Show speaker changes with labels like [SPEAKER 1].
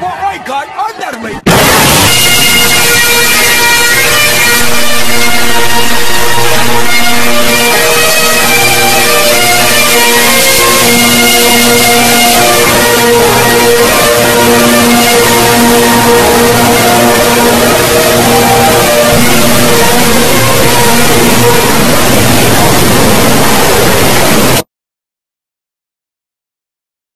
[SPEAKER 1] what I got under me.